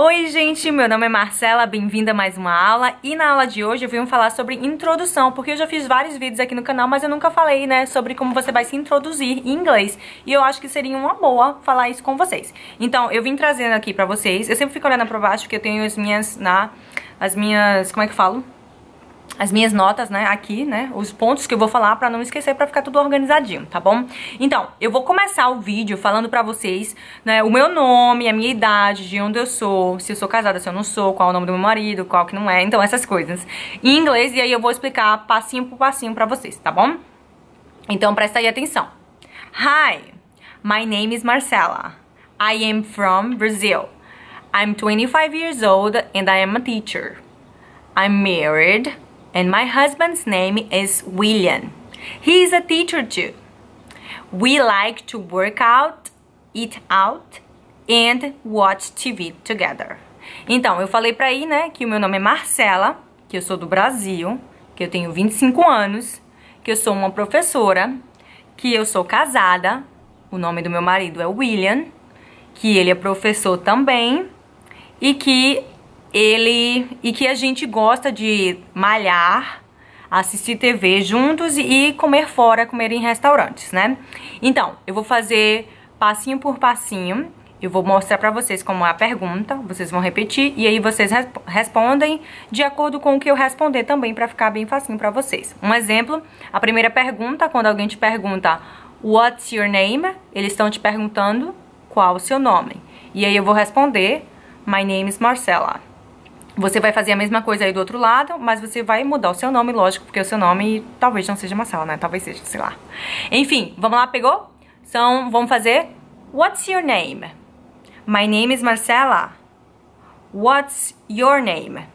Oi gente, meu nome é Marcela, bem-vinda a mais uma aula e na aula de hoje eu vim falar sobre introdução, porque eu já fiz vários vídeos aqui no canal, mas eu nunca falei, né, sobre como você vai se introduzir em inglês e eu acho que seria uma boa falar isso com vocês. Então, eu vim trazendo aqui pra vocês, eu sempre fico olhando pra baixo porque eu tenho as minhas, na, as minhas, como é que eu falo? As minhas notas, né, aqui, né, os pontos que eu vou falar pra não esquecer, pra ficar tudo organizadinho, tá bom? Então, eu vou começar o vídeo falando pra vocês, né, o meu nome, a minha idade, de onde eu sou, se eu sou casada, se eu não sou, qual é o nome do meu marido, qual que não é, então essas coisas em inglês, e aí eu vou explicar passinho por passinho pra vocês, tá bom? Então, presta aí atenção. Hi, my name is Marcela. I am from Brazil. I'm 25 years old and I am a teacher. I'm married and my husband's name is William. He is a teacher too. We like to work out, eat out and watch TV together. Então, eu falei pra aí, né, que o meu nome é Marcela, que eu sou do Brasil, que eu tenho 25 anos, que eu sou uma professora, que eu sou casada, o nome do meu marido é William, que ele é professor também e que ele e que a gente gosta de malhar, assistir TV juntos e comer fora, comer em restaurantes, né? Então, eu vou fazer passinho por passinho. Eu vou mostrar pra vocês como é a pergunta, vocês vão repetir e aí vocês resp respondem de acordo com o que eu responder também pra ficar bem facinho pra vocês. Um exemplo, a primeira pergunta, quando alguém te pergunta What's your name? Eles estão te perguntando qual o seu nome. E aí eu vou responder My name is Marcela. Você vai fazer a mesma coisa aí do outro lado, mas você vai mudar o seu nome, lógico, porque o seu nome talvez não seja Marcela, né? Talvez seja, sei lá. Enfim, vamos lá, pegou? Então, vamos fazer What's your name? My name is Marcela. What's your name?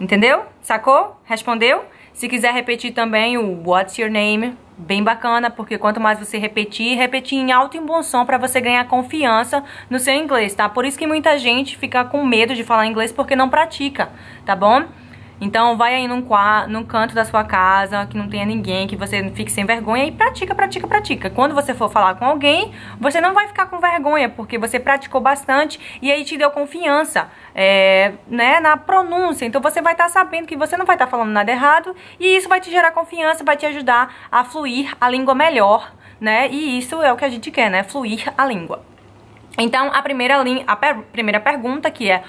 Entendeu? Sacou? Respondeu? Se quiser repetir também o What's your name? bem bacana, porque quanto mais você repetir, repetir em alto e bom som para você ganhar confiança no seu inglês, tá? Por isso que muita gente fica com medo de falar inglês porque não pratica, tá bom? Então vai aí num, num canto da sua casa, que não tenha ninguém, que você fique sem vergonha e pratica, pratica, pratica. Quando você for falar com alguém, você não vai ficar com vergonha, porque você praticou bastante e aí te deu confiança é, né, na pronúncia. Então você vai estar tá sabendo que você não vai estar tá falando nada errado e isso vai te gerar confiança, vai te ajudar a fluir a língua melhor, né? E isso é o que a gente quer, né? Fluir a língua. Então a primeira, a per primeira pergunta que é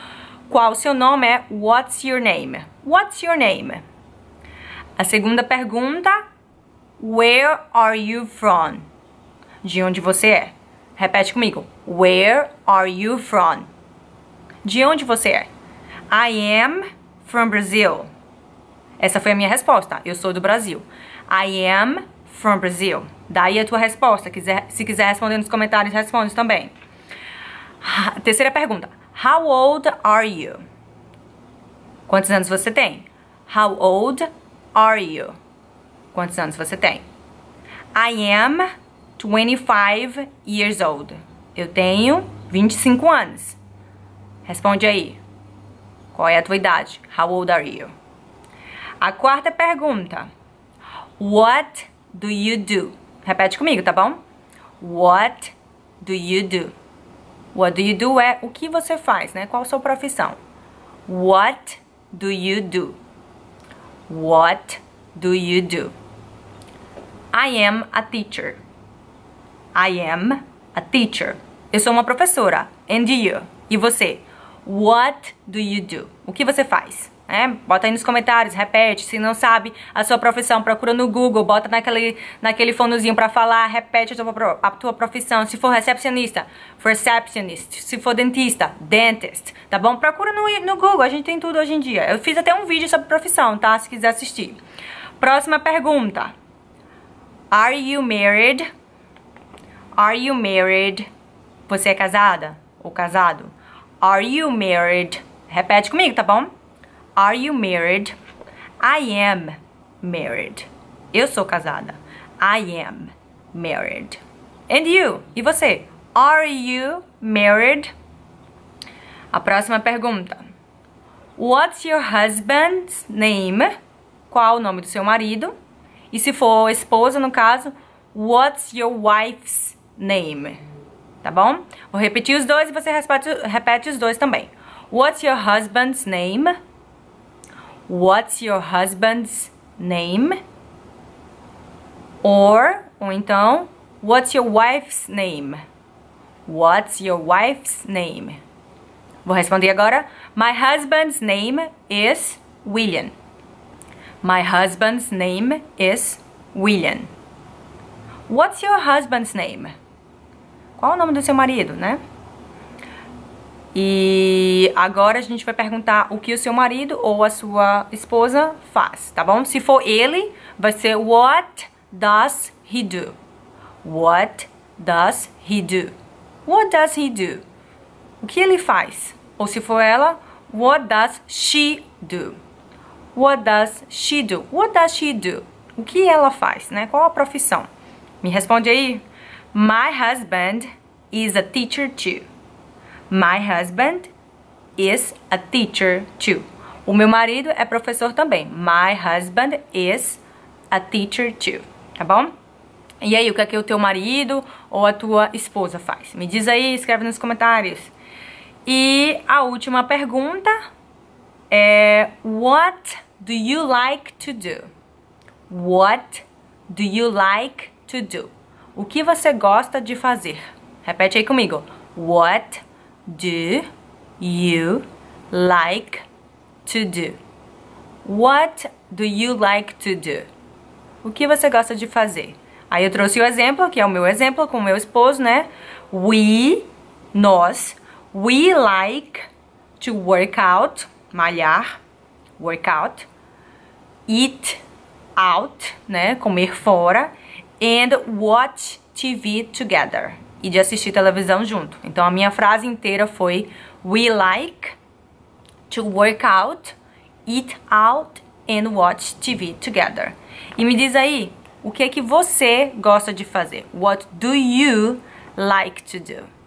qual o seu nome é What's your name? What's your name? A segunda pergunta, Where are you from? De onde você é? Repete comigo. Where are you from? De onde você é? I am from Brazil. Essa foi a minha resposta. Eu sou do Brasil. I am from Brazil. Daí a tua resposta. Quiser, se quiser responder nos comentários, responde também. Terceira pergunta. How old are you? Quantos anos você tem? How old are you? Quantos anos você tem? I am 25 years old. Eu tenho 25 anos. Responde aí. Qual é a tua idade? How old are you? A quarta pergunta. What do you do? Repete comigo, tá bom? What do you do? What do you do é o que você faz, né? Qual a sua profissão? What do you do? What do you do? I am a teacher. I am a teacher. Eu sou uma professora. And you? E você? What do you do? O que você faz? É, bota aí nos comentários, repete. Se não sabe a sua profissão, procura no Google, bota naquele, naquele fonozinho pra falar, repete a tua, a tua profissão. Se for recepcionista, receptionist. Se for dentista, dentist, tá bom? Procura no, no Google, a gente tem tudo hoje em dia. Eu fiz até um vídeo sobre profissão, tá? Se quiser assistir. Próxima pergunta. Are you married? Are you married? Você é casada ou casado? Are you married? Repete comigo, tá bom? Are you married? I am married. Eu sou casada. I am married. And you? E você? Are you married? A próxima pergunta. What's your husband's name? Qual o nome do seu marido? E se for esposa, no caso, what's your wife's name? tá bom? Vou repetir os dois e você repete, repete os dois também. What's your husband's name? What's your husband's name? Or, ou então, What's your wife's name? What's your wife's name? Vou responder agora. My husband's name is William. My husband's name is William. What's your husband's name? Qual o nome do seu marido, né? E agora a gente vai perguntar o que o seu marido ou a sua esposa faz, tá bom? Se for ele, vai ser What does he do? What does he do? What does he do? O que ele faz? Ou se for ela, What does she do? What does she do? What does she do? O que ela faz, né? Qual a profissão? Me responde aí. My husband is a teacher too. My husband is a teacher too. O meu marido é professor também. My husband is a teacher too. Tá bom? E aí, o que é que o teu marido ou a tua esposa faz? Me diz aí, escreve nos comentários. E a última pergunta é What do you like to do? What do you like to do? O que você gosta de fazer? Repete aí comigo. What do you like to do? What do you like to do? O que você gosta de fazer? Aí eu trouxe o exemplo, que é o meu exemplo com o meu esposo, né? We, nós, we like to work out, malhar, work out, eat out, né? Comer fora, and watch TV together. E de assistir televisão junto. Então a minha frase inteira foi We like to work out, eat out and watch TV together. E me diz aí, o que é que você gosta de fazer? What do you like to do?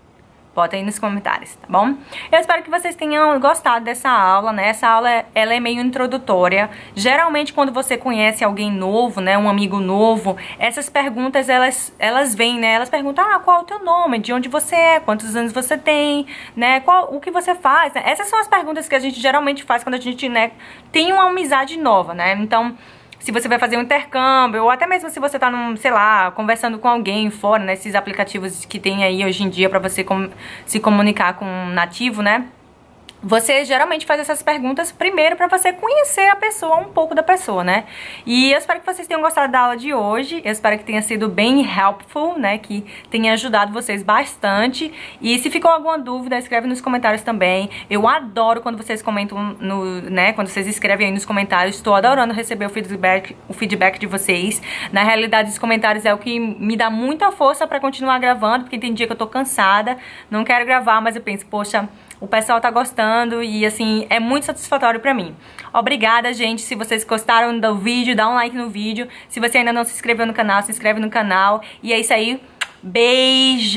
Bota aí nos comentários, tá bom? Eu espero que vocês tenham gostado dessa aula, né? Essa aula, ela é meio introdutória. Geralmente, quando você conhece alguém novo, né? Um amigo novo, essas perguntas, elas, elas vêm, né? Elas perguntam, ah, qual é o teu nome? De onde você é? Quantos anos você tem? Né? Qual, o que você faz? Né? Essas são as perguntas que a gente geralmente faz quando a gente, né? Tem uma amizade nova, né? Então se você vai fazer um intercâmbio, ou até mesmo se você tá num, sei lá, conversando com alguém fora, nesses aplicativos que tem aí hoje em dia para você com, se comunicar com um nativo, né? Você geralmente faz essas perguntas primeiro para você conhecer a pessoa, um pouco da pessoa, né? E eu espero que vocês tenham gostado da aula de hoje, eu espero que tenha sido bem helpful, né? Que tenha ajudado vocês bastante. E se ficou alguma dúvida, escreve nos comentários também. Eu adoro quando vocês comentam, no, né? Quando vocês escrevem aí nos comentários, estou adorando receber o feedback, o feedback de vocês. Na realidade, os comentários é o que me dá muita força para continuar gravando, porque tem dia que eu tô cansada, não quero gravar, mas eu penso, poxa o pessoal tá gostando e assim, é muito satisfatório pra mim. Obrigada, gente. Se vocês gostaram do vídeo, dá um like no vídeo. Se você ainda não se inscreveu no canal, se inscreve no canal. E é isso aí. Beijo!